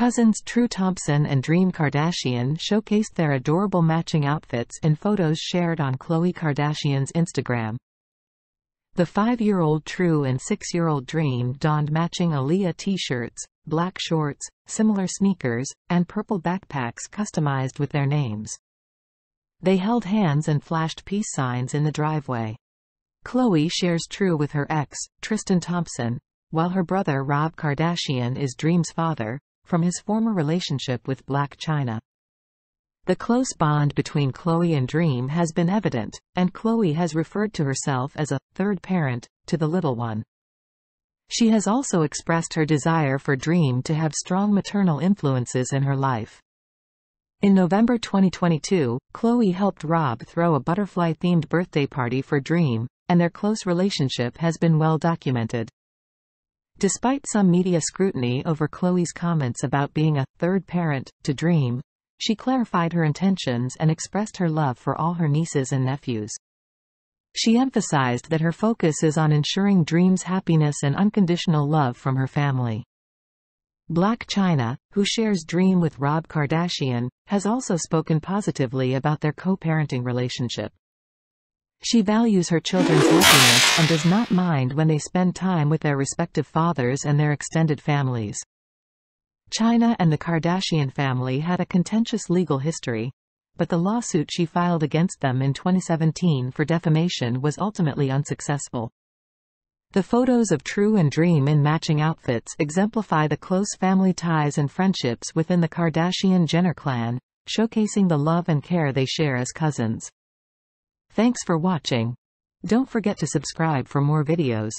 Cousins True Thompson and Dream Kardashian showcased their adorable matching outfits in photos shared on Khloe Kardashian's Instagram. The five-year-old True and six-year-old Dream donned matching Aaliyah t-shirts, black shorts, similar sneakers, and purple backpacks customized with their names. They held hands and flashed peace signs in the driveway. Khloe shares True with her ex, Tristan Thompson, while her brother Rob Kardashian is Dream's father, from his former relationship with Blac Chyna. The close bond between Khloe and Dream has been evident, and Khloe has referred to herself as a third parent to the little one. She has also expressed her desire for Dream to have strong maternal influences in her life. In November 2022, Khloe helped Rob throw a butterfly-themed birthday party for Dream, and their close relationship has been well documented. Despite some media scrutiny over Khloe's comments about being a third parent to Dream, she clarified her intentions and expressed her love for all her nieces and nephews. She emphasized that her focus is on ensuring Dream's happiness and unconditional love from her family. Blac Chyna, who shares Dream with Rob Kardashian, has also spoken positively about their co-parenting relationship. She values her children's happiness and does not mind when they spend time with their respective fathers and their extended families. Chyna and the Kardashian family had a contentious legal history, but the lawsuit she filed against them in 2017 for defamation was ultimately unsuccessful. The photos of True and Dream in matching outfits exemplify the close family ties and friendships within the Kardashian-Jenner clan, showcasing the love and care they share as cousins. Thanks for watching. Don't forget to subscribe for more videos.